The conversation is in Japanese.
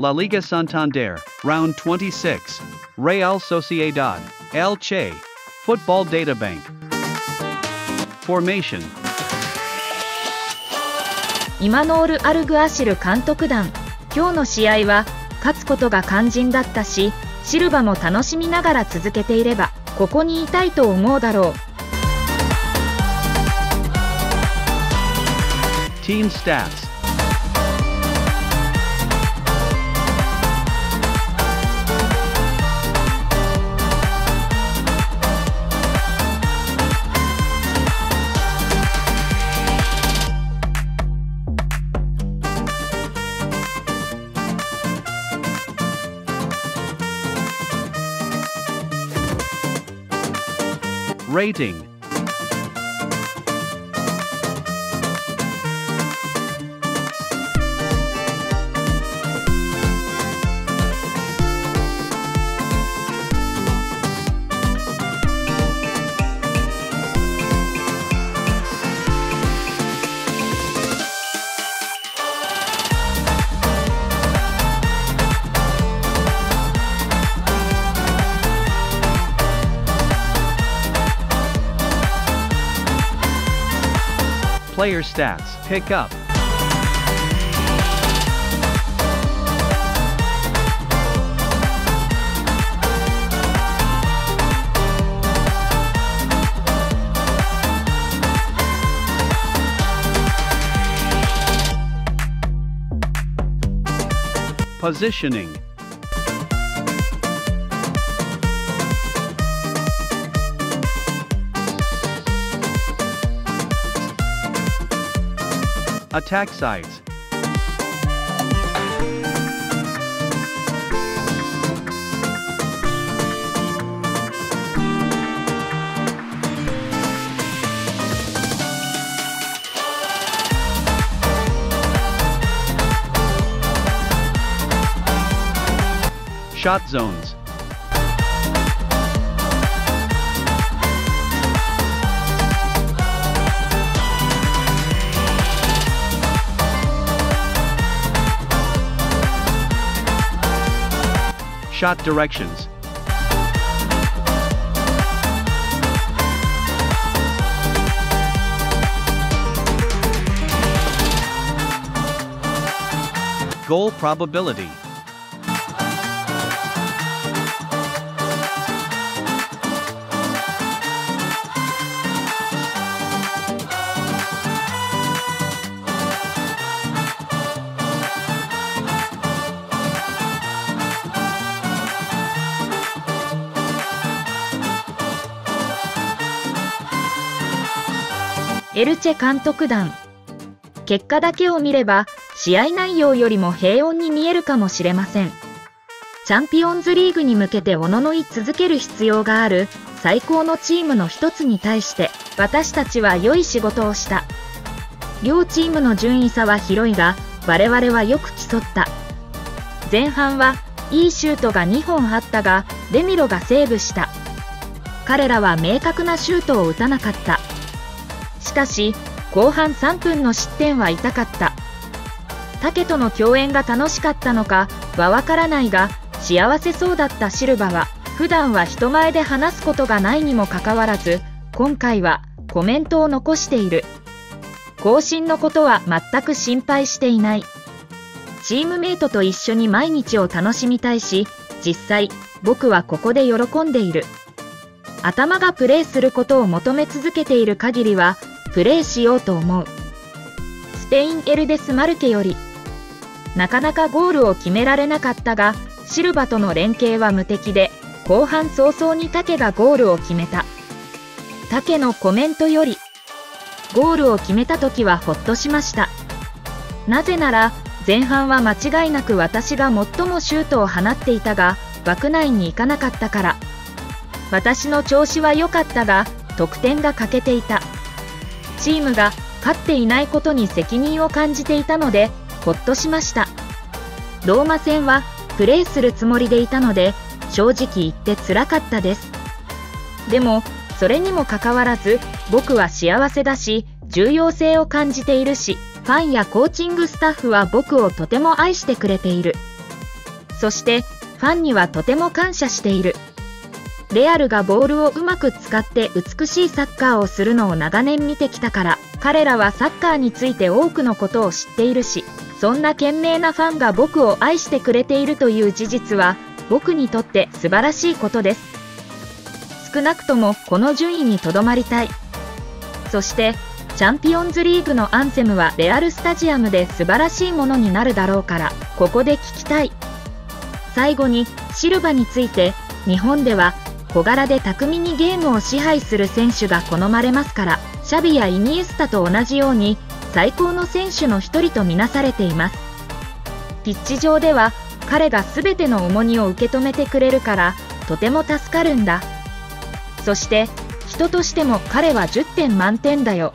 La Liga Santander, Round 26. Real Sociedad, El Che. Football Data Bank. Formation. イマノール・アルグアシル監督団今日の試合は勝つことが肝心だったしシルバも楽しみながら続けていればここにいたいと思うだろう Team Stats. Rating. Player stats. Pick up. Positioning. Attack sites. Shot zones. Shot directions. Goal probability.. エルチェ監督団。結果だけを見れば試合内容よりも平穏に見えるかもしれません。チャンピオンズリーグに向けておののい続ける必要がある最高のチームの一つに対して私たちは良い仕事をした。両チームの順位差は広いが我々はよく競った。前半はいいシュートが2本あったがレミロがセーブした。彼らは明確なシュートを打たなかった。しかし後半3分の失点は痛かった。竹との共演が楽しかったのかはわからないが幸せそうだったシルバは普段は人前で話すことがないにもかかわらず今回はコメントを残している。更新のことは全く心配していない。チームメイトと一緒に毎日を楽しみたいし実際僕はここで喜んでいる。頭がプレーすることを求め続けている限りはプレーしようと思う。スペインエルデス・マルケよりなかなかゴールを決められなかったがシルバとの連携は無敵で後半早々にタケがゴールを決めた。タケのコメントよりゴールを決めた時はほっとしました。なぜなら前半は間違いなく私が最もシュートを放っていたが枠内に行かなかったから。私の調子は良かったが得点が欠けていた。チームが勝っていないことに責任を感じていたのでほっとしました。ローマ戦はプレーするつもりでいたので正直言って辛かったです。でもそれにもかかわらず僕は幸せだし重要性を感じているしファンやコーチングスタッフは僕をとても愛してくれている。そして、ファンにはとても感謝している。レアルがボールをうまく使って美しいサッカーをするのを長年見てきたから、彼らはサッカーについて多くのことを知っているし、そんな懸命なファンが僕を愛してくれているという事実は、僕にとって素晴らしいことです。少なくともこの順位にとどまりたい。そして、チャンピオンズリーグのアンセムはレアルスタジアムで素晴らしいものになるだろうから、ここで聞きたい。最後に、シルバについて、日本では、小柄で巧みにゲームを支配する選手が好まれますから、シャビやイニエスタと同じように、最高の選手の一人とみなされています。ピッチ上では、彼が全ての重荷を受け止めてくれるから、とても助かるんだ。そして、人としても彼は10点満点だよ。